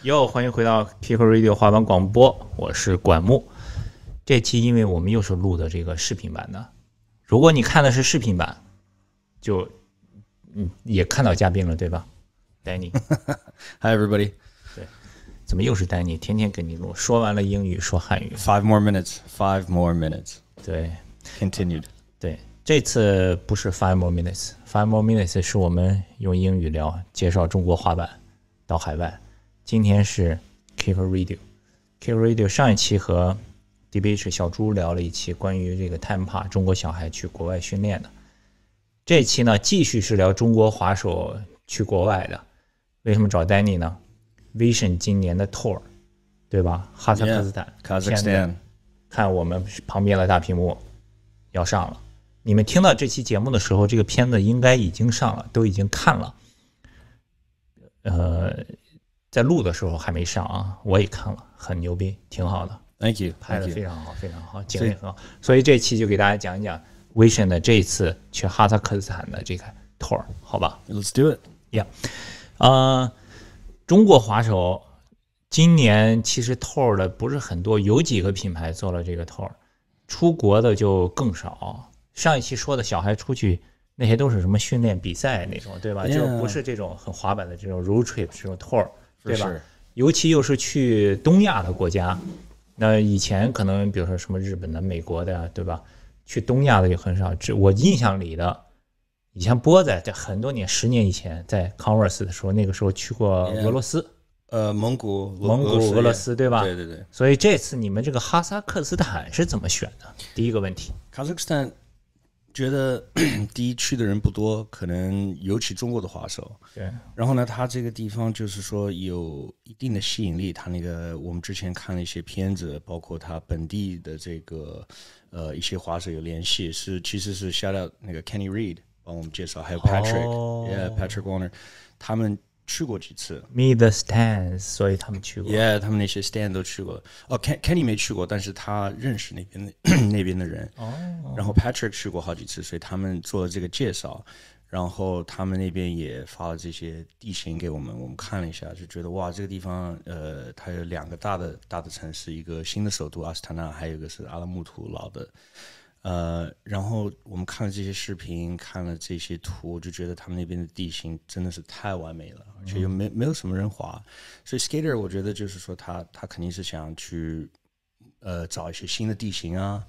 又欢迎回到 Kick Radio 滑板广播，我是管木。这期因为我们又是录的这个视频版的，如果你看的是视频版，就嗯也看到嘉宾了，对吧？Danny，Hi, everybody. 对怎么又是 Danny？天天跟你录，说完了英语说汉语，Five more minutes. Five more minutes. 对 Continued. 对，这次不是 Five More Minutes，Five More Minutes 是我们用英语聊介绍中国滑板到海外，今天是 Kick Radio，Kick Radio 上一期和 DBH 小猪聊了一期关于这个 Time Park 中国小孩去国外训练的，这期呢继续是聊中国滑手去国外的，为什么找 Danny 呢？Vision 今年的 Tour，对吧？哈萨克斯坦 Kazakhstan. 看我们旁边的大屏幕要上了。你们听到这期节目的时候，这个片子应该已经上了，都已经看了。呃，在录的时候还没上啊，我也看了，很牛逼，挺好的，Thank you. 拍的非常好，非常好，景也很好。所以这期就给大家讲一讲 Vision 的这一次去哈萨克斯坦的这个 tour，好吧？Let's do it。Yeah，呃，中国滑手今年其实 tour 的不是很多，有几个品牌做了这个 tour，出国的就更少。上一期说的小孩出去那些都是什么训练比赛那种，对吧就不是这种很滑板的这种 road trip 这种 tour，对吧尤其又是去东亚的国家，那以前可能比如说什么日本的、美国的，对吧？去东亚的也很少。这我印象里的，以前波仔在很多年，十年以前在 Converse 的时候，那个时候去过俄罗斯呃，蒙古、蒙古俄罗斯对吧对对对。所以这次你们这个哈萨克斯坦是怎么选的？第一个问题觉得 第一去的人不多，可能尤其中国的滑手。对，然后呢，它这个地方就是说有一定的吸引力。它那个我们之前看了一些片子，包括它本地的这个呃一些滑手有联系，是其实是 shout out 那个 Kenny Reed 帮我们介绍，还有 Patrick，、哦 yeah Patrick Warner，他们去过几次。Me the Stands，所以他们去过。Yeah，他们那些 stand 都去过了。哦，Ken Kenny 没去过，但是他认识那边的 那边的人。哦，然后 Patrick 去过好几次，所以他们做了这个介绍。然后他们那边也发了这些地形给我们，我们看了一下，就觉得哇，这个地方呃，它有两个大的大的城市，一个新的首都阿斯塔纳，还有一个是阿拉木图老的。呃，然后我们看了这些视频，看了这些图，就觉得他们那边的地形真的是太完美了，而且又没没有什么人滑，所以 skater 我觉得就是说他他肯定是想去呃找一些新的地形啊，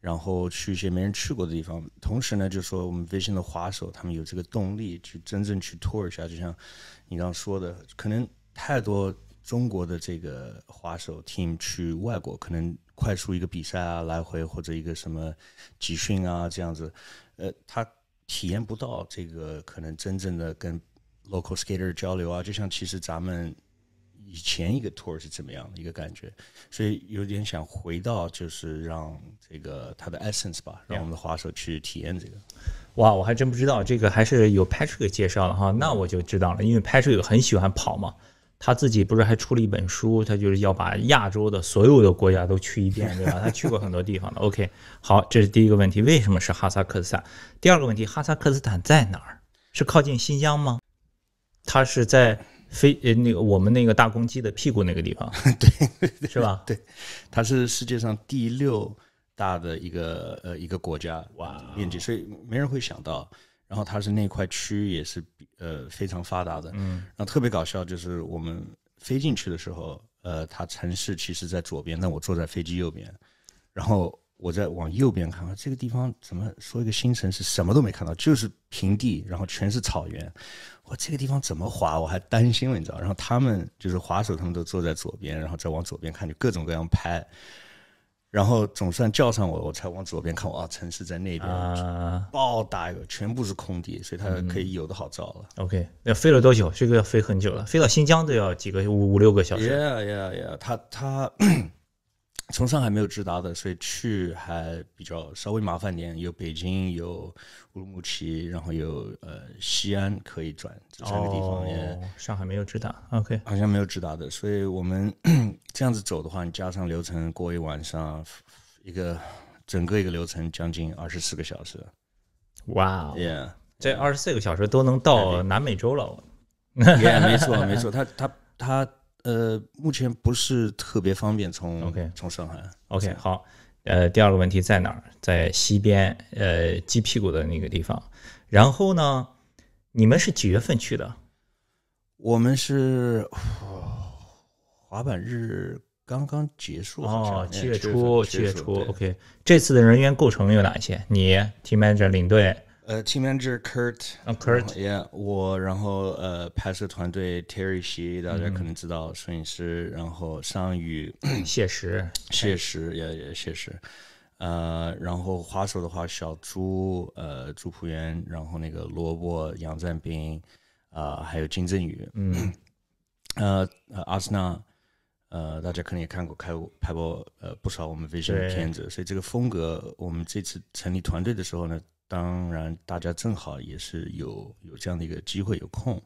然后去一些没人去过的地方。同时呢，就说我们 Vision 的滑手他们有这个动力去真正去 tour 一下，就像你刚刚说的，可能太多中国的这个滑手 team 去外国，可能快速一个比赛啊，来回或者一个什么集训啊这样子，呃，他体验不到这个可能真正的跟 local skater 交流啊，就像其实咱们。以前一个 tour 是怎么样的一个感觉，所以有点想回到，就是让这个它的 essence 吧，让我们的滑手去体验这个。哇，我还真不知道这个还是有 Patrick 介绍了哈，那我就知道了，因为 Patrick 很喜欢跑嘛，他自己不是还出了一本书，他就是要把亚洲的所有的国家都去一遍，对吧？他去过很多地方的。OK，好，这是第一个问题，为什么是哈萨克斯坦？第二个问题，哈萨克斯坦在哪儿？是靠近新疆吗？它是在非呃那个我们那个大公鸡的屁股那个地方，对，是吧？对，它是世界上第六大的一个呃一个国家哇面积，所以没人会想到。然后它是那块区域也是比呃非常发达的，嗯，然后特别搞笑就是我们飞进去的时候，呃，它城市其实在左边，但我坐在飞机右边，然后我在往右边看，这个地方怎么说一个新城市什么都没看到，就是平地，然后全是草原。我这个地方怎么滑？我还担心了，你知道？然后他们就是滑手，他们都坐在左边，然后再往左边看，就各种各样拍。然后总算叫上我，我才往左边看，哇，城市在那边，啊、爆大一个，全部是空地，所以它可以有的好照了。o k 那飞了多久？这个要飞很久了，飞到新疆都要几个五五六个小时。Yeah, yeah, yeah。他他从上海没有直达的，所以去还比较稍微麻烦点。有北京，有乌鲁木齐，然后有呃西安可以转这三个地方。哦，上海没有直达。OK，好像没有直达的，所以我们这样子走的话，你加上流程过一晚上，一个整个一个流程将近二十四个小时。哇哦，Yeah，这二十四个小时都能到南美洲了。yeah，没错没错，他他他呃，目前不是特别方便从 OK 从上海。OK，好，呃，第二个问题在哪儿？在西边，呃，鸡屁股的那个地方。然后呢，你们是几月份去的？我们是哇滑板日刚刚结束，哦，七月哎初，七七月初。OK，这次的人员构成有哪些？你 team manager 领队，呃，team manager Kurt，啊，Kurt，Yeah，我，然后呃，拍摄团队 Terry 西，大嗯家可能知道，摄影师，然后尚宇、谢石，谢石，也也谢石，呃，然后滑手的话，小朱，呃，朱朴元，然后那个萝卜、杨占斌，啊、还有金振宇，嗯，呃，呃阿斯纳，呃，大家可能也看过，开过拍过呃不少我们 Vision 的片子，所以这个风格，我们这次成立团队的时候呢，当然大家正好也是有有这样的一个机会有空，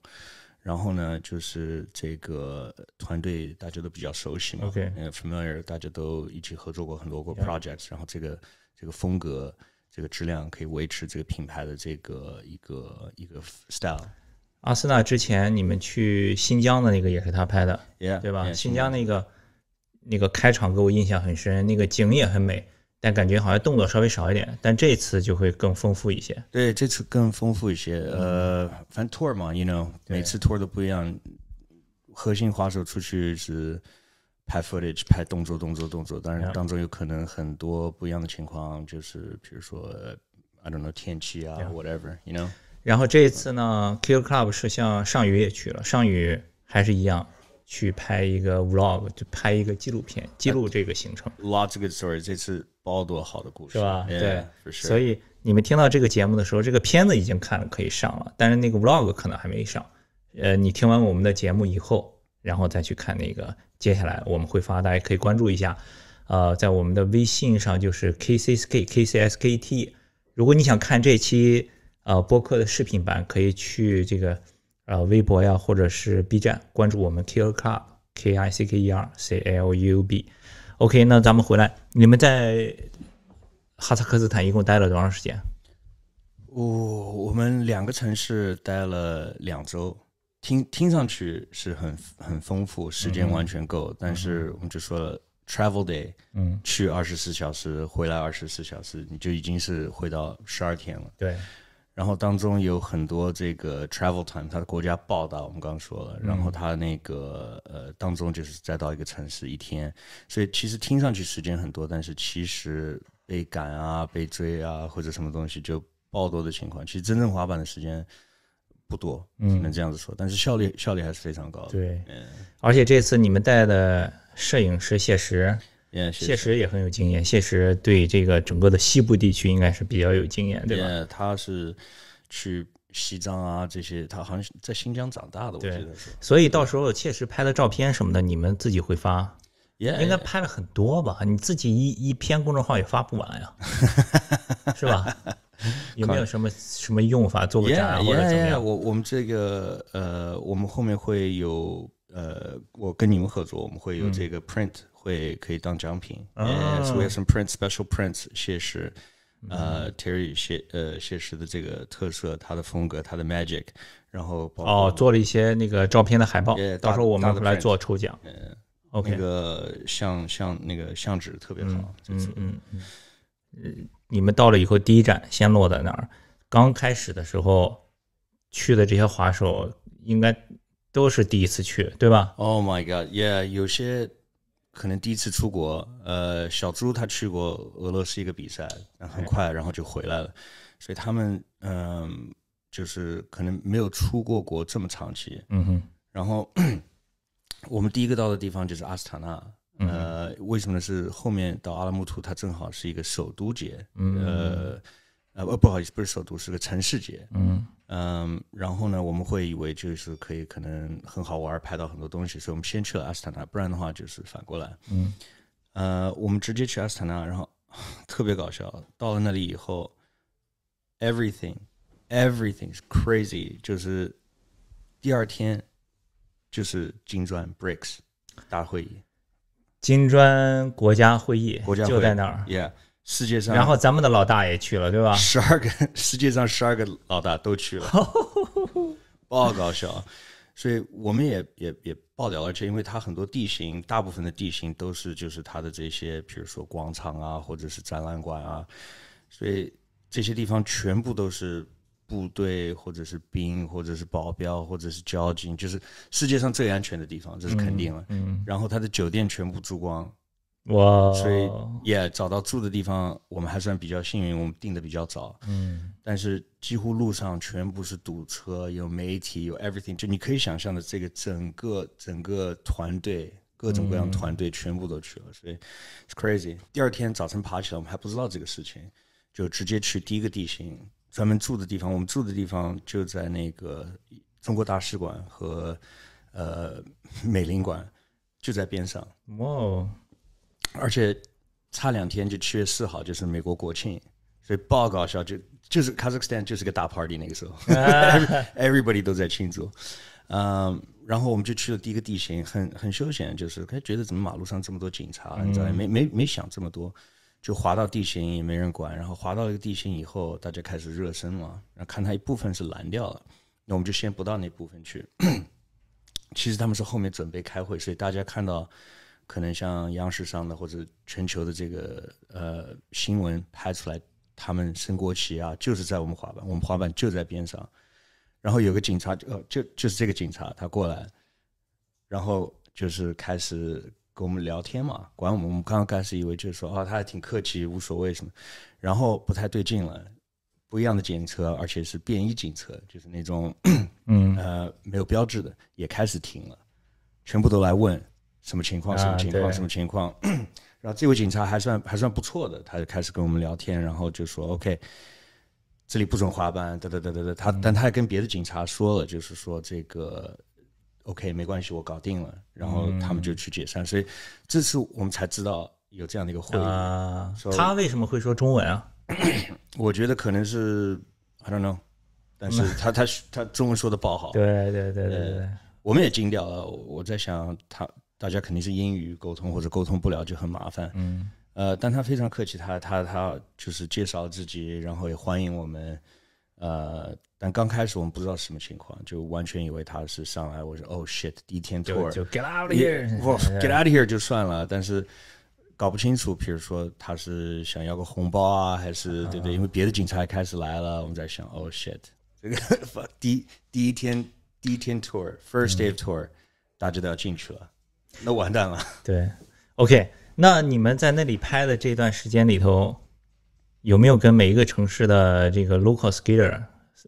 然后呢，就是这个团队大家都比较熟悉嘛 OK 呃，familiar，大家都一起合作过很多个 projects，然后这个这个风格。这个质量可以维持这个品牌的这个一个一个 style，阿斯纳之前你们去新疆的那个也是他拍的，yeah, 对吧？Yeah, 新疆那个那个开场给我印象很深，那个景也很美，但感觉好像动作稍微少一点，但这次就会更丰富一些。对，这次更丰富一些。呃，反正 tour 嘛，you know，每次 tour 都不一样。核心滑手出去是拍 footage，拍动作，动作，动作。当然当中有可能很多不一样的情况，就是比如说呃，I don't know 天气啊 whatever，you know。然后这一次呢，Kill Club 是像上宇也去了，上宇还是一样去拍一个 vlog，就拍一个纪录片，记录这个行程。Lots of good story，这次包多好的故事，是吧对 sure 所以你们听到这个节目的时候，这个片子已经看了，可以上了，但是那个 vlog 可能还没上。呃，你听完我们的节目以后，然后再去看那个，接下来我们会发，大家可以关注一下。呃，在我们的微信上就是 KCSK KCSKT。如果你想看这期呃播客的视频版，可以去这个呃微博呀，或者是 B 站关注我们 Club K I C K E R C L U B。OK，那咱们回来，你们在哈萨克斯坦一共待了多长时间？我、我们两个城市待了两周，听听上去是很很丰富，时间完全够，但是我们就说了 travel day，嗯，去二十四小时，回来二十四小时，你就已经是回到十二天了。对，然后当中有很多这个 travel time，它的国家报道我们刚刚说了，然后它那个呃当中就是再到一个城市一天，所以其实听上去时间很多，但是其实被赶啊、被追啊或者什么东西就爆多的情况，其实真正滑板的时间不多，只能这样子说，但是效率效率还是非常高的。对，而且这次你们带的摄影师谢石，Yeah，谢石也很有经验，谢石对这个整个的西部地区应该是比较有经验，对吧？Yeah，他是去西藏啊这些，他好像是在新疆长大的，我记得是。所以到时候切实拍的照片什么的，你们自己会发，Yeah，应该拍了很多吧？你自己一一篇公众号也发不完呀，是吧？有没有什么什么用法，做个展啊 Yeah, 或者怎么样？我我们这个呃，我们后面会有呃，我跟你们合作，我们会有这个 print 会可以当奖品。Yeah, so we have some print special prints 谢石，呃，Terry 谢呃谢石的这个特色，他的风格，他的 magic，然后哦，做了一些那个照片的海报到时候我们来做抽奖。那 OK，个相相那个相纸特别好，这次嗯嗯嗯，你们到了以后，第一站先落在哪儿？刚开始的时候去的这些滑手，应该都是第一次去，对吧？Oh my god, yeah，有些可能第一次出国，呃，小猪他去过俄罗斯一个比赛，很快然后就回来了，所以他们嗯、就是可能没有出过国这么长期。嗯哼，然后 我们第一个到的地方就是阿斯塔纳，呃，为什么呢？是后面到阿拉木图，它正好是一个首都节，呃呃不不好意思，不是首都，是个城市节，嗯嗯，然后呢，我们会以为就是可以可能很好玩，拍到很多东西，所以我们先去了阿斯塔纳，不然的话就是反过来。嗯，呃，我们直接去阿斯塔纳，然后 特别搞笑，到了那里以后，everything everything is crazy，就是第二天就是金砖 BRICS 大会议，金砖国家会议国家会就在那儿，，Yeah，世界上然后咱们的老大也去了，对吧？十二个世界上十二个老大都去了，爆搞笑。所以我们也也也爆掉了，而且因为它很多地形，大部分的地形都是就是它的这些，比如说广场啊，或者是展览馆啊，所以这些地方全部都是部队或者是兵或者是保镖或者是交警，就是世界上最安全的地方，这是肯定了。嗯，然后它的酒店全部住光，哇，所以也找到住的地方，我们还算比较幸运，我们订的比较早。嗯但是几乎路上全部是堵车，有媒体，有 everything，就你可以想象的，这个整个整个团队，各种各样团队全部都去了，所以 it's crazy。第二天早晨爬起来，我们还不知道这个事情，就直接去第一个地形，专门住的地方。我们住的地方就在那个中国大使馆和呃美领馆，就在边上。哇，而且差两天就七月四号就是美国国庆，所以爆搞笑，就就是 Kazakhstan 就是个大 party 那个时候，everybody 都在庆祝，嗯，然后我们就去了第一个地形，很很休闲，就是哎觉得怎么马路上这么多警察，你知道没没没想这么多，就滑到地形也没人管，然后滑到一个地形以后，大家开始热身嘛，然后看它一部分是蓝掉了，那我们就先不到那部分去。其实他们是后面准备开会，所以大家看到可能像央视上的或者全球的这个呃新闻拍出来，他们升国旗啊，就是在我们滑板，我们滑板就在边上。然后有个警察，呃，就就是这个警察，他过来，然后就是开始跟我们聊天嘛，管我们。我们刚刚开始以为就是说，哦，他还挺客气，无所谓什么。然后不太对劲了，不一样的警车，而且是便衣警车，就是那种嗯呃没有标志的，也开始停了，全部都来问什么情况，什么情况，对什么情况。然后这位警察还算还算不错的，他就开始跟我们聊天，然后就说 OK，这里不准滑板，哒哒哒哒哒。他但他还跟别的警察说了，就是说这个 OK 没关系，我搞定了。然后他们就去解散，所以这次我们才知道有这样的一个会议。啊 So- 他为什么会说中文啊？我觉得可能是 I don't know，但是他他他中文说的不好，对对对对对，我们也惊掉了。我在想，他大家肯定是英语沟通或者沟通不了就很麻烦。嗯呃，但他非常客气，他他他就是介绍自己，然后也欢迎我们。呃，但刚开始我们不知道什么情况，就完全以为他是上来，我说 Oh shit，第一天 tour，就 get out of here，哇 get out of here 就算了，但是搞不清楚，比如说他是想要个红包啊，还是对不对？因为别的警察也开始来了，我们在想，oh shit，这个 第一第一天第一天 tour，first day of tour，、大家都要进去了，那完蛋了。对，OK，那你们在那里拍的这段时间里头，有没有跟每一个城市的这个 local skater、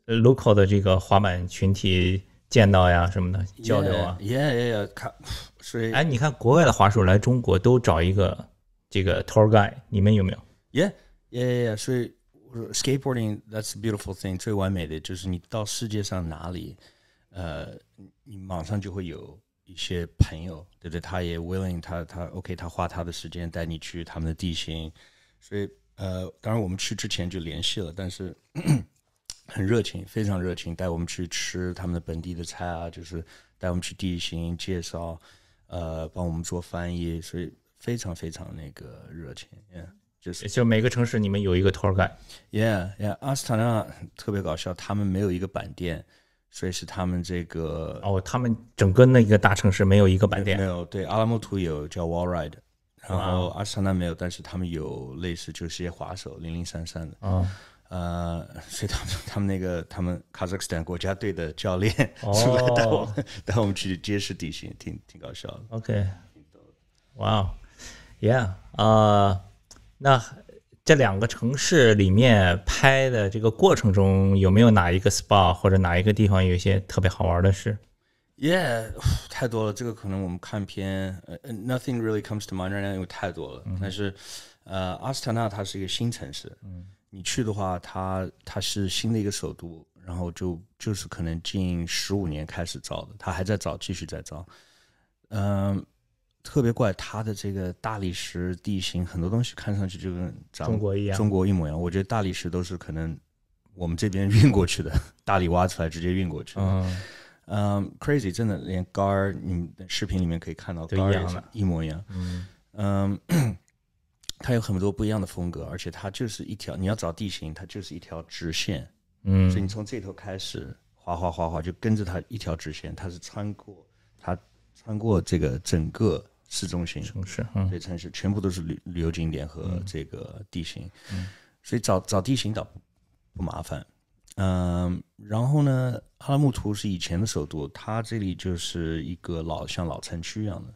呃 local 的这个滑板群体见到呀什么的交流啊？，yeah yeah yeah，看，所以哎，你看国外的滑手来中国都找一个这个 tour guide，你们有没有？Yeah, yeah, yeah, yeah. 所以 skateboarding that's a beautiful thing，最完美的就是你到世界上哪里，呃，你马上就会有一些朋友，对不对？他也 willing，他他 OK，他花他的时间带你去他们的地形，所以呃，当然我们去之前就联系了，但是 很热情，非常热情，带我们去吃他们的本地的菜啊，就是带我们去地形介绍，呃，帮我们做翻译，所以非常非常那个热情，yeah。就是就每个城市你们有一个 tour guide，Yeah, yeah，阿斯塔纳特别搞笑，他们没有一个板店，所以是他们这个哦，他们整个那个大城市没有一个板没，有对阿拉木图有叫 Wall Ride，然后阿斯塔纳没有，但是他们有类似就是些滑手零零散散的，啊，呃，所以他们他们那个他们 Kazakhstan 国家队的教练哦。出来带我们带我们去揭示地形，挺挺搞笑的。OK，哇、哦。Yeah，呃，那这两个城市里面拍的这个过程中，有没有哪一个 SPA 或者哪一个地方有一些特别好玩的事？Yeah，太多了。这个可能我们看片，呃、呃 n o t h i n g really comes to mind right now，因为太多了。但是，呃，阿斯塔纳它是一个新城市，你去的话，它它是新的一个首都，然后就就是可能近十五年开始造的，它还在造，继续在造。嗯、特别怪，它的这个大理石地形很多东西看上去就跟长中国一样中国一模一样。我觉得大理石都是可能我们这边运过去的，大理挖出来直接运过去的。嗯，嗯、c r a z y 真的连杆儿，你们视频里面可以看到都一模一样。嗯嗯，它有很多不一样的风格，而且它就是一条，你要找地形，它就是一条直线，嗯所以嗯你从这头开始滑滑滑滑，就跟着它一条直线，它是穿过它穿过这个整个市中心城市，嗯对城市，全部都是旅旅游景点和这个地形，所以找找地形倒不不麻烦。嗯，然后呢，哈拉木图是以前的首都，它这里就是一个老像老城区一样的。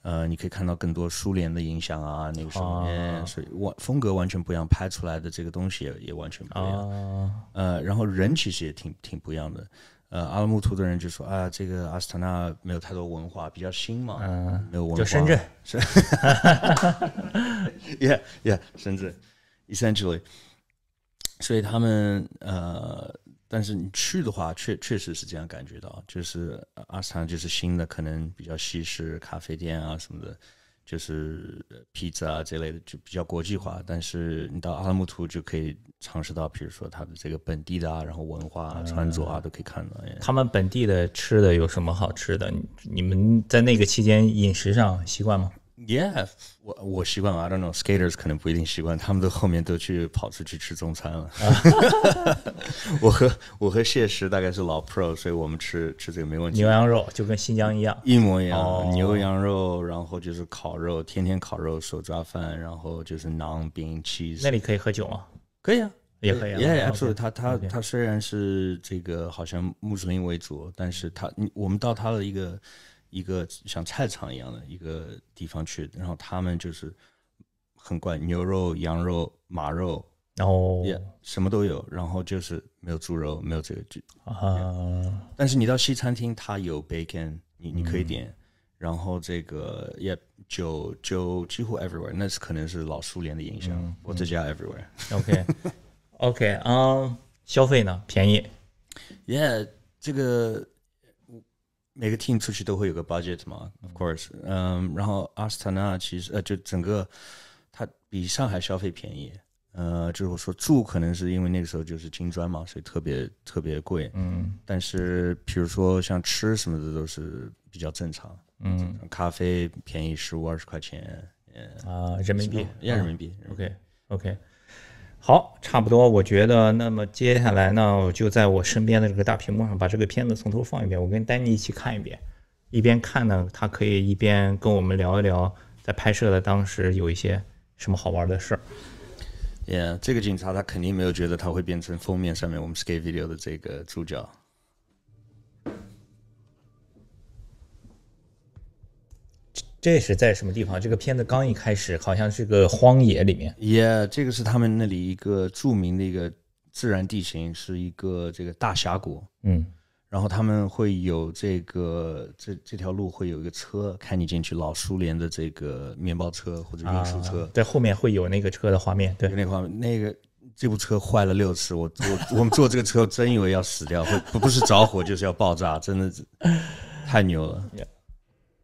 呃，你可以看到更多苏联的影响啊，那个什么，啊哎所以完风格完全不一样，拍出来的这个东西也也完全不一样。啊，呃，然后人其实也挺挺不一样的。呃，阿拉木图的人就说啊，这个阿斯塔纳没有太多文化，比较新嘛，嗯，没有文化。就深圳，是。Yeah, yeah，深圳，essentially，所以他们呃，但是你去的话，确确实是这样感觉到，就是呃阿斯塔纳就是新的，可能比较西式咖啡店啊什么的，就是呃披萨啊这类的，就比较国际化。但是你到阿拉木图就可以尝试到，比如说它的这个本地的啊，然后文化啊、穿着啊都可以看到。他们本地的吃的有什么好吃的？你你们在那个期间饮食上习惯吗？Yeah，我我习惯了，I don't know，skaters 可能不一定习惯，他们都后面都去跑出去吃中餐了。我和我和谢石大概是老 pro，所以我们吃吃这个没问题牛，羊肉就跟新疆一样，一模一样。哦牛羊肉，然后就是烤肉，天天烤肉，手抓饭，然后就是馕饼、cheese，那里可以喝酒吗？可以啊。也可以啊。Yeah. 他他他虽然是这个好像穆斯林为主，但是他你我们到他的一个一个像菜场一样的一个地方去，然后他们就是很怪，牛肉、羊肉、马肉然后也、什么都有，然后就是没有猪肉，没有这个就。啊，但是你到西餐厅，它有 bacon，你你可以点，然后这个也酒酒几乎 everywhere，那是可能是老苏联的影响，我这家 everywhere。OK OK，嗯，消费呢？便宜，Yeah，这个每个 team 出去都会有个 budget 嘛，of course。嗯，然后阿斯塔纳其实呃，就整个它比上海消费便宜。呃，就是我说住可能是因为那个时候就是金砖嘛，所以特别特别贵。嗯但是比如说像吃什么的都是比较正常，嗯咖啡便宜十五二十块钱，嗯啊，人民币，要人民币。OK OK，好，差不多，我觉得，那么接下来呢，我就在我身边的这个大屏幕上把这个片子从头放一遍，我跟丹尼一起看一遍，一边看呢，他可以一边跟我们聊一聊在拍摄的当时有一些什么好玩的事儿。耶这个警察他肯定没有觉得他会变成封面上面我们 skate video 的这个主角。这是在什么地方？这个片子刚一开始好像是个荒野里面，Yeah，这个是他们那里一个著名的一个自然地形，是一个这个大峡谷。嗯然后他们会有这个这这条路会有一个车开你进去，老苏联的这个面包车或者运输车。在后面会有那个车的画面，对，那画面那个这部车坏了六次，我我我们坐这个车真以为要死掉，会不不是着火就是要爆炸，真的是太牛了。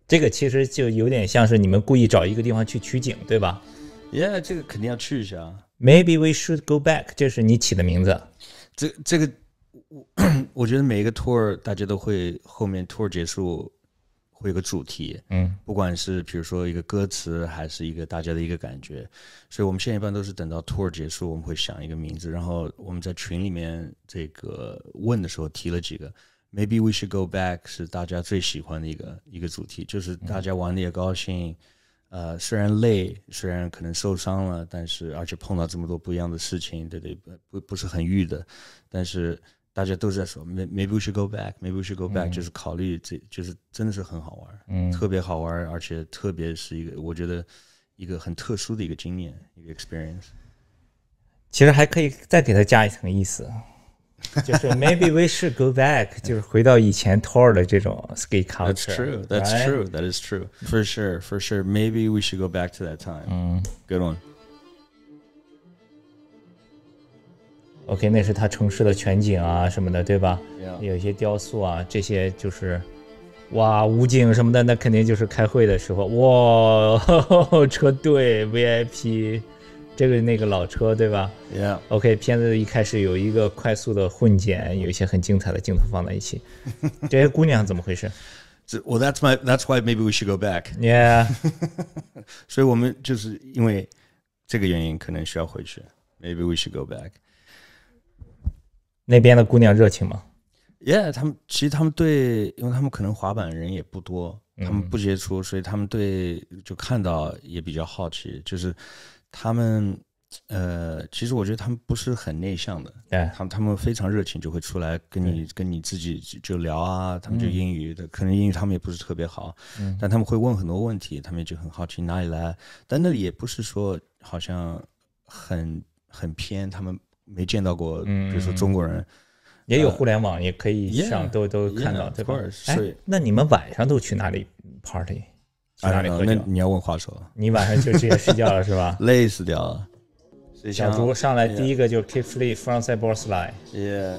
这个其实就有点像是你们故意找一个地方去取景，对吧 Yeah，这个肯定要去一下。？Maybe we should go back，这是你起的名字。这这个，我我觉得每一个 tour 大家都会后面 tour 结束会有个主题，嗯不管是比如说一个歌词，还是一个大家的一个感觉，所以我们现在一般都是等到 tour 结束，我们会想一个名字，然后我们在群里面这个问的时候提了几个。Maybe we should go back 是大家最喜欢的一个一个主题，就是大家玩的也高兴，呃，虽然累，虽然可能受伤了，但是而且碰到这么多不一样的事情，对对，不不不是很遇的，但是大家都在说，May- maybe we should go back，maybe we should go back，、就是考虑这就是真的是很好玩，嗯特别好玩，而且特别是一个我觉得一个很特殊的一个经验，一个 experience。其实还可以再给它加一层意思，就是 maybe we should go back，就是回到以前 tour 的这种 skate culture。 That's true. That's right? true. That is true. For sure. For sure. Maybe we should go back to that time. 嗯 Good one. ，OK，那是它城市的全景啊什么的，对吧？ Yeah. 有一些雕塑啊，这些就是哇武警什么的，那肯定就是开会的时候哇车队 VIP， 这个那个老车对吧 Yeah.？OK，片子一开始有一个快速的混剪，有一些很精彩的镜头放在一起，这些姑娘怎么回事 So- well, that's my. That's why maybe we should go back.？Yeah，所以我们就是因为这个原因，可能需要回去。Maybe we should go back. 那边的姑娘热情吗？Yeah，他们其实他们对，因为他们可能滑板人也不多，他们嗯不接触，所以他们对就看到也比较好奇。就是他们呃，其实我觉得他们不是很内向的，对，他们他们非常热情，就会出来跟你跟你自己就就聊啊。他们就英语的，可能英语他们也不是特别好，嗯但他们会问很多问题，他们就很好奇哪里来。但那里也不是说好像很很偏，他们没见到过，嗯比如说中国人。也有互联网，也可以上，都都看到对吧哎，那你们晚上都去哪里 party？去哪里喝 know，那？你要问话手，你晚上就直接睡觉了 是吧？累死掉了。小猪上来第一个就是 Keep Free Board Slide，耶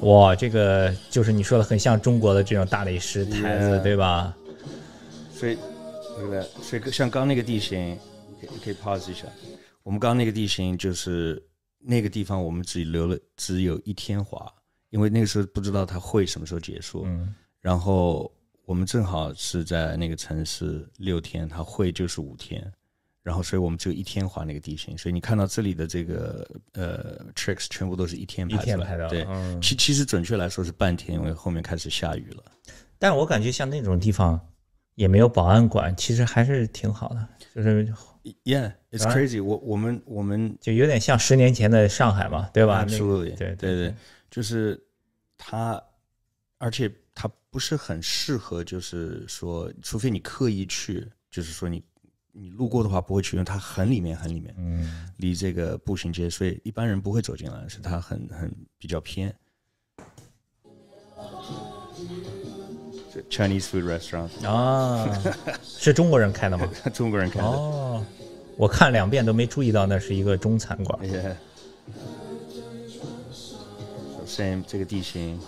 哇，这个就是你说的很像中国的这种大理石台子 Yeah 对吧？所以？所以像刚那个地形，你可以你可以 pause 一下。我们刚那个地形就是那个地方，我们只留了只有一天滑，因为那个时候不知道它会什么时候结束。嗯，然后我们正好是在那个城市六天，他会就是五天，然后所以我们只有一天滑那个地形，所以你看到这里的这个呃 tricks 全部都是一天一拍出来天拍的，对，嗯。其其实准确来说是半天，因为后面开始下雨了。但我感觉像那种地方也没有保安管，其实还是挺好的，就是 Yeah, it's 啊 crazy 我。我们我们就有点像十年前的上海嘛，对吧？absolutely 对对对，就是它，而且它不是很适合，就是说，除非你刻意去，就是说你你路过的话不会去，因为它很里面很里面，嗯，离这个步行街，所以一般人不会走进来，是它很很比较偏。Chinese food restaurant，啊，是中国人开的吗？中国人开的。哦，我看两遍都没注意到那是一个中餐馆。Yeah. So same 这个地形，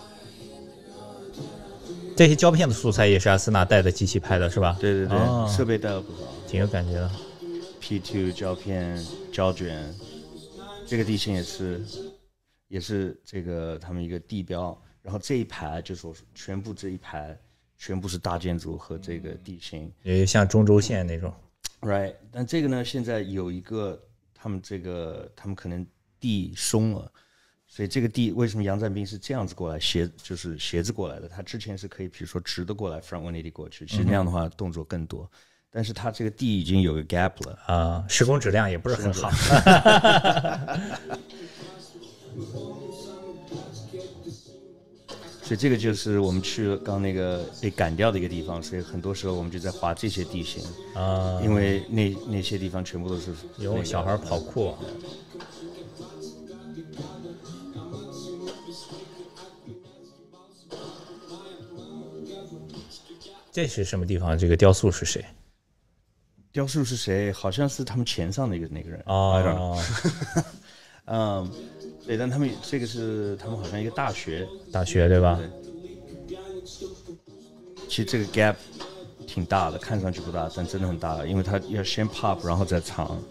这些胶片的素材也是阿斯纳带的机器拍的，是吧？对对对，哦设备带了不少挺有感觉的。，P2 胶片、胶卷，这个地形也是，也是这个他们一个地标。然后这一排就是我说全部这一排全部是大建筑和这个地形也像中轴线那种。，right？但这个呢，现在有一个他们这个他们可能地松了。所以这个地为什么杨占斌是这样子过来斜，就是斜着过来的？他之前是可以，比如说直的过来，front one eighty 过去，其实那样的话动作更多。但是他这个地已经有个 gap 了，啊，施工质量也不是很好。所以这个就是我们去了刚那个被赶掉的一个地方。所以很多时候我们就在滑这些地形，啊，因为那那些地方全部都是那个有小孩跑酷。这是什么地方？这个雕塑是谁？雕塑是谁？好像是他们钱上的一个那个人。哦，嗯，对，但他们这个是他们好像一个大学，大学对吧？其实这个 gap 挺大的，看上去不大，但真的很大了，因为它要先 pop，然后再长。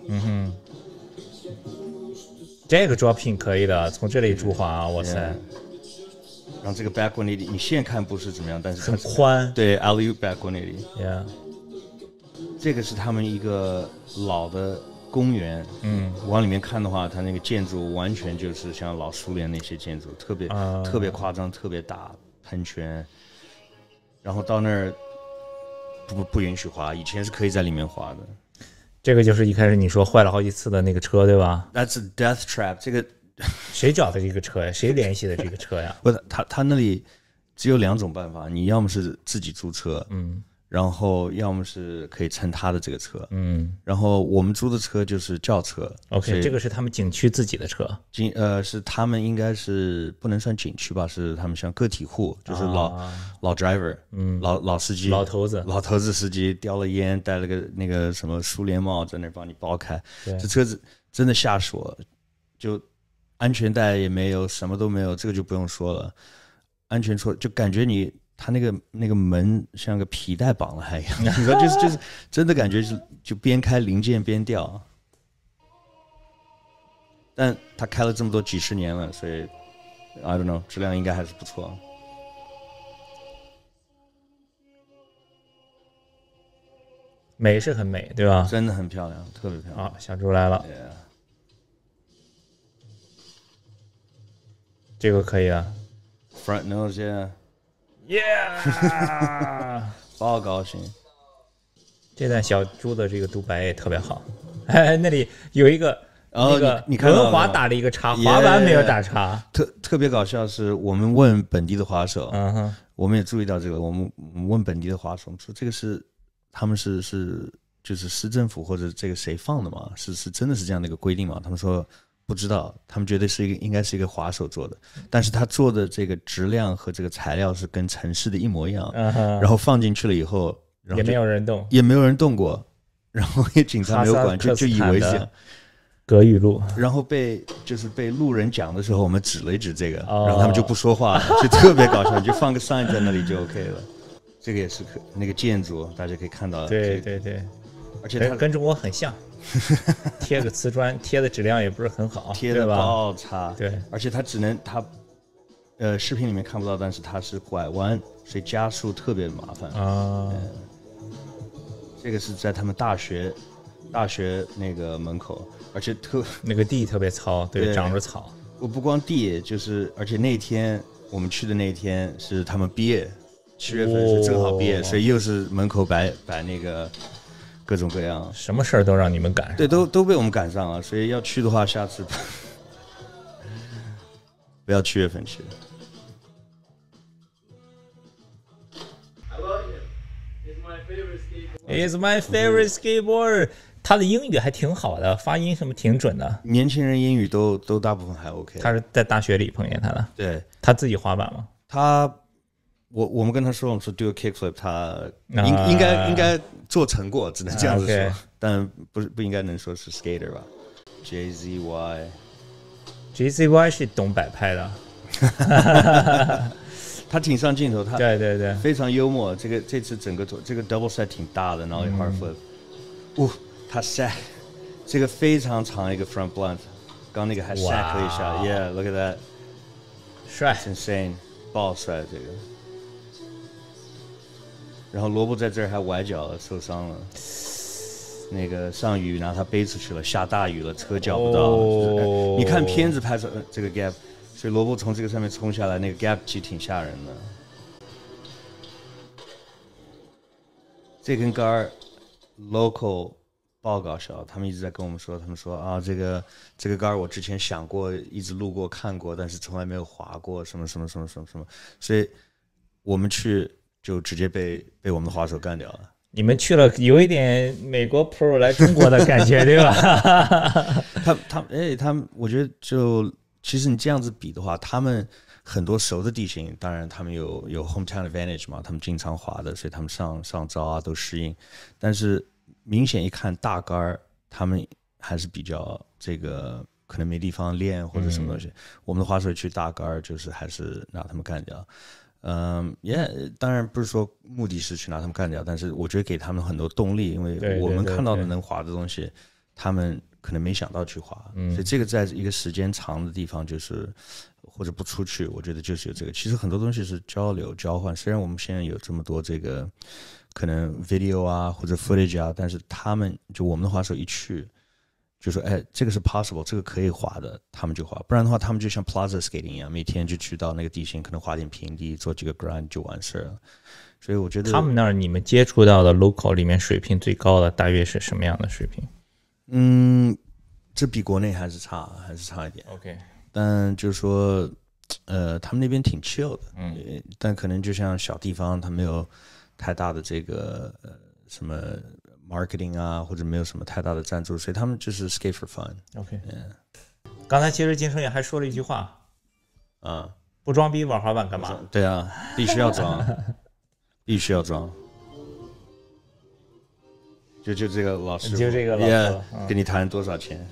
这个 dropping 可以的，从这里出滑，哇塞 Yeah，然后这个 back one eighty，你现在看不是怎么样，但是它很宽。对 alley back one eighty，Yeah，这个是他们一个老的公园。嗯，往里面看的话，它那个建筑完全就是像老苏联那些建筑，特别、啊特别夸张，特别大喷泉。然后到那儿不不不允许滑，以前是可以在里面滑的。这个就是一开始你说坏了好几次的那个车对吧？That's a death trap。这个 谁找的这个车呀？谁联系的这个车呀？不是他他那里只有两种办法，你要么是自己租车，嗯然后要么是可以乘他的这个车。嗯然后我们租的车就是轿车，OK，这个是他们景区自己的车，景呃是他们应该是不能算景区吧，是他们像个体户，就是老、啊老 driver，嗯，老老司机，老头子，老头子司机叼了烟，戴了个那个什么苏联帽，在那帮你包开。对这车子真的吓死我，就安全带也没有，什么都没有，这个就不用说了。安全措就感觉你他那个那个门像个皮带绑了还一样，你说就是就是真的感觉是就边开零件边掉。但他开了这么多几十年了，所以 I don't know，质量应该还是不错。美是很美，对吧？真的很漂亮，特别漂亮。啊，小猪来了，Yeah. 这个可以啊。front nose yeah，Yeah，爆高兴。这段小猪的这个独白也特别好。哎，那里有一个哦那个你你看到了文华打了一个叉滑板没有打叉。特特别搞笑是我们问本地的滑手，嗯哼，我们也注意到这个，我们我们问本地的滑手，说这个是他们是是就是市政府或者这个谁放的嘛？是是真的是这样的一个规定嘛？他们说不知道，他们觉得是一个应该是一个滑手做的，但是他做的这个质量和这个材料是跟城市的一模一样，嗯，然后放进去了以后，然后也没有人动。也没有人动过，然后也警察没有管，就 就以为是这样斯坦的。格语录，然后被就是被路人讲的时候，我们指了一指这个，哦然后他们就不说话了，就特别搞笑，你就放个 sign 在那里就 OK 了。这个也是可那个建筑，大家可以看到，对，对对，而且它跟跟中国很像，贴个瓷砖，贴的质量也不是很好，贴的对吧？爆差，对，而且它只能它，呃，视频里面看不到，但是它是拐弯，所以加速特别麻烦。啊，这个是在他们大学大学那个门口，而且特 那个地特别糙，对，对长着草。我不光地，就是而且那天我们去的那天是他们毕业，七月份是正好毕业，哦所以又是门口摆摆那个各种各样，什么事儿都让你们赶上。对，都都被我们赶上了。所以要去的话，下次 不要七月份去。Is my favorite skateboard。他的英语还挺好的，发音什么挺准的。年轻人英语都都大部分还 OK。他是在大学里碰见他的，对他自己滑板吗？他，我我们跟他说，我们说 do a kickflip，他应、啊。应该应该做成过，只能这样子说，但不是不应该能说是 skater 吧？J Z Y，J Z Y 是懂摆拍的，他挺上镜头，他对对对，非常幽默。这个这次整个这个 double set 挺大的，然后一 hard flip，哦，他 sack 这个非常长一个 front blunt，刚那个还 sack 了一下哇，Yeah，look at that，帅。It's insane，爆帅这个。然后萝卜在这儿还崴脚了，受伤了。那个上雨拿他背出去了，下大雨了，车叫不到。你看片子拍出呃这个 gap，所以萝卜从这个上面冲下来，那个 gap 其实挺吓人的。这根杆儿 local 爆搞笑，他们一直在跟我们说，他们说啊，这个这个杆儿我之前想过，一直路过看过，但是从来没有滑过，什么什么什么什么什么，所以我们去就直接被被我们的滑手干掉了。你们去了有一点美国 Pro 来中国的感觉，对吧？他他哎，他们我觉得就其实你这样子比的话，他们很多熟的地形，当然他们有有 hometown advantage 嘛，他们经常滑的，所以他们上上招啊都适应。但是明显一看大杆儿，他们还是比较这个可能没地方练或者什么东西。我们的滑手去大杆儿，就是还是拿他们干掉。嗯，也当然不是说目的是去拿他们干掉，但是我觉得给他们很多动力，因为我们看到的能滑的东西，他们可能没想到去滑，嗯所以这个在一个时间长的地方，就是或者不出去，我觉得就是有这个。其实很多东西是交流交换，虽然我们现在有这么多这个可能 video 啊或者 footage 啊，但是他们就我们的滑手一去。就说哎，这个是 possible，这个可以滑的，他们就滑。不然的话，他们就像 plaza skating 一样，每天就去到那个地形，可能滑点平地，做几个 grind 就完事儿了。所以我觉得他们那儿你们接触到的 local 里面水平最高的大约是什么样的水平嗯，这比国内还是差，还是差一点。？OK，但就是说，呃，他们那边挺 chill 的，嗯呃，但可能就像小地方，它没有太大的这个呃什么 marketing 啊，或者没有什么太大的赞助，所以他们就是 skate for fun，OK，刚才其实金生也还说了一句话：啊，不装逼玩滑板干嘛？对啊，必须要装，必须要装。就就这个老师傅，就这个老师跟你谈多少钱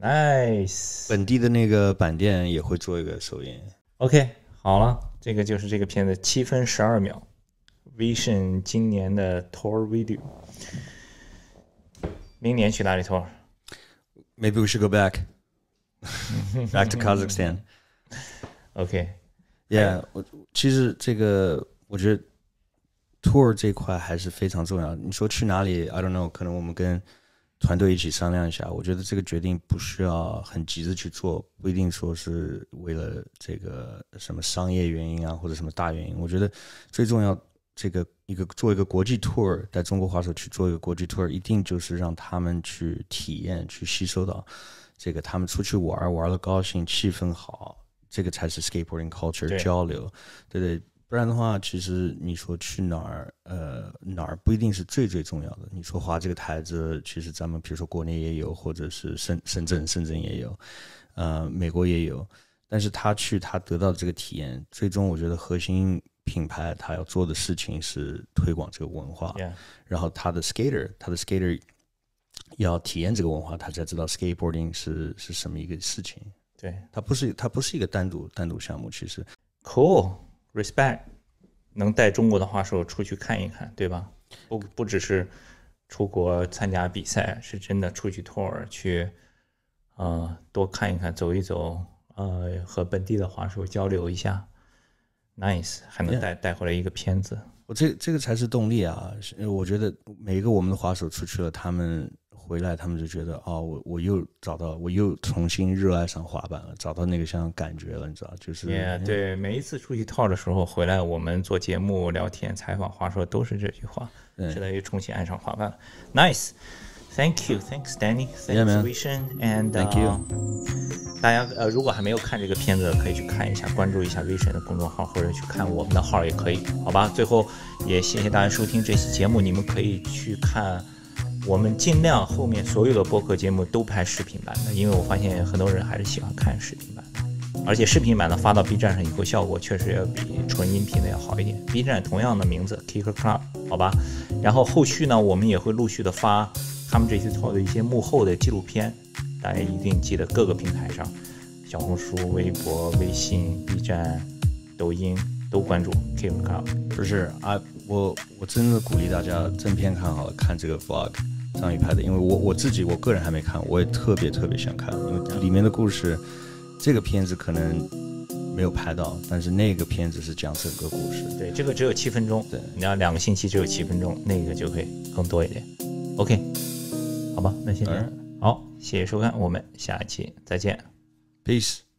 ？Nice。本地的那个板店也会做一个首映。OK，好了，这个就是这个片子七分十二秒，Vision 今年的 Tour Video。明年去哪里 Tour？Maybe we should go back, back to Kazakhstan. OK，Yeah，我其实这个我觉得 tour 这块还是非常重要。你说去哪里？I don't know，可能我们跟团队一起商量一下。我觉得这个决定不需要很急着去做，不一定说是为了这个什么商业原因啊，或者什么大原因。我觉得最重要，这个一个做一个国际 tour，带中国滑手去做一个国际 tour，一定就是让他们去体验、去吸收到这个他们出去玩玩的高兴、气氛好，这个才是 skateboarding culture 交流，对对。不然的话，其实你说去哪儿，呃，哪儿不一定是最最重要的。你说划这个台子，其实咱们比如说国内也有，或者是深深圳，深圳也有，呃，美国也有。但是他去他得到的这个体验，最终我觉得核心品牌他要做的事情是推广这个文化，然后他的 skater，他的 skater 要体验这个文化，他才知道 skateboarding 是是什么一个事情。对，它不是它不是一个单独单独项目，其实 cool。respect，能带中国的滑手出去看一看，对吧？不不只是出国参加比赛，是真的出去 tour 去，呃，多看一看，走一走，呃，和本地的滑手交流一下，nice，还能带带回来一个片子。我这这个才是动力啊！我觉得每一个我们的滑手出去了，他们。回来，他们就觉得哦，我我又找到，我又重新热爱上滑板了，找到那个像感觉了，你知道？就是，对，每一次出去套的时候回来，我们做节目、聊天、采访，话说都是这句话，现在又重新爱上滑板了。Nice，Thank you，Thanks Danny，Thanks Vision，and Thank you。大家呃，如果还没有看这个片子，可以去看一下，关注一下 Vision 的公众号，或者去看我们的号也可以，好吧？最后也谢谢大家收听这期节目，你们可以去看。我们尽量后面所有的播客节目都拍视频版的，因为我发现很多人还是喜欢看视频版的，而且视频版的发到 B 站上以后，效果确实要比纯音频的要好一点。B 站同样的名字 Kicker Club，好吧。然后后续呢，我们也会陆续的发他们这些套的一些幕后的纪录片，大家一定记得各个平台上，小红书、微博、微信、B 站、抖音都关注 Kicker Club。不是啊，我我真的鼓励大家正片看好了，看这个 Vlog。张宇拍的，因为我我自己我个人还没看，我也特别特别想看，因为里面的故事，这个片子可能没有拍到，但是那个片子是讲整个故事。对，这个只有七分钟，对，你要两个星期只有七分钟，那个就会更多一点。OK，好吧，那先这样，好，谢谢收看，我们下一期再见，Peace。